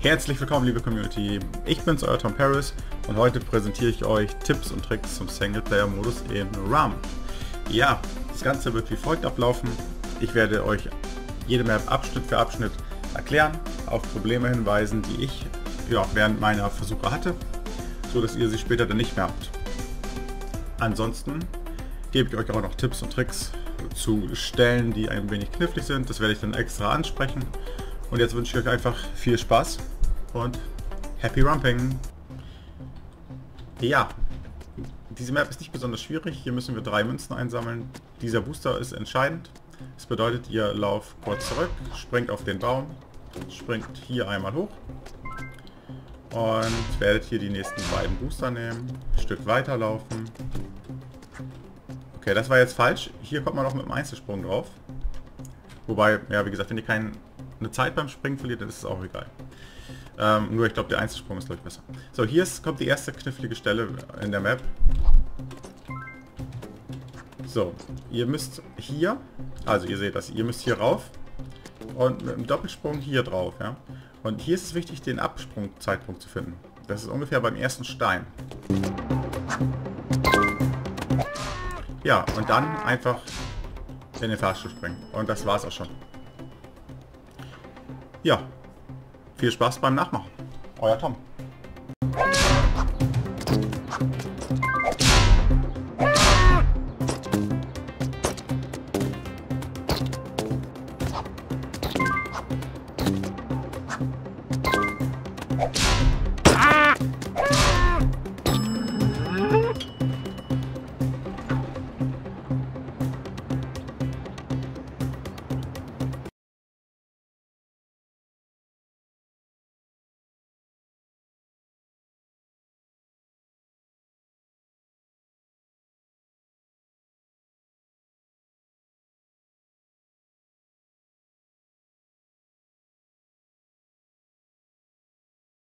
Herzlich willkommen, liebe Community. Ich bin's, euer Tom Paris und heute präsentiere ich euch Tipps und Tricks zum Singleplayer-Modus in RAM. Ja, das Ganze wird wie folgt ablaufen. Ich werde euch jede Map Abschnitt für Abschnitt erklären, auf Probleme hinweisen, die ich ja, während meiner Versuche hatte, so dass ihr sie später dann nicht mehr habt. Ansonsten gebe ich euch auch noch Tipps und Tricks zu Stellen, die ein wenig knifflig sind. Das werde ich dann extra ansprechen. Und jetzt wünsche ich euch einfach viel Spaß und Happy Rumping! Ja, diese Map ist nicht besonders schwierig. Hier müssen wir drei Münzen einsammeln. Dieser Booster ist entscheidend. Das bedeutet, ihr lauft kurz zurück, springt auf den Baum, springt hier einmal hoch und werdet hier die nächsten beiden Booster nehmen, ein Stück weiterlaufen. Okay, das war jetzt falsch. Hier kommt man noch mit dem Einzelsprung drauf. Wobei, ja, wie gesagt, wenn ihr keine Zeit beim Springen verliert, dann ist es auch egal. Ähm, nur ich glaube, der Einzelsprung ist, glaube ich, besser. So, hier ist, kommt die erste knifflige Stelle in der Map. So, ihr müsst hier, also ihr seht das, ihr müsst hier rauf und mit dem Doppelsprung hier drauf, ja. Und hier ist es wichtig, den Absprungzeitpunkt zu finden. Das ist ungefähr beim ersten Stein. Ja, und dann einfach in den Fahrstuhl springen. Und das war's auch schon. Ja. Viel Spaß beim Nachmachen. Euer Tom. Ah!